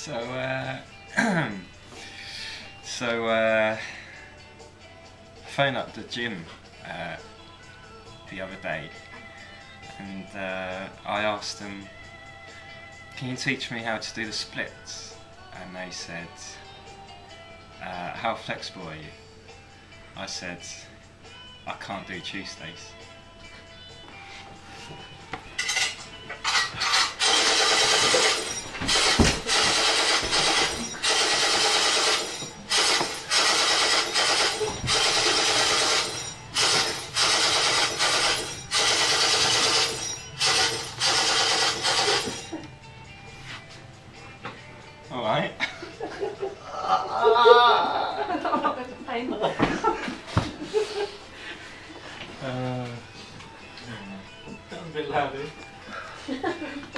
So, uh, so uh, I phoned up the gym uh, the other day, and uh, I asked them, "Can you teach me how to do the splits?" And they said, uh, "How flexible are you?" I said, "I can't do Tuesdays." All right. Painful. Uh, That was a bit loud, eh?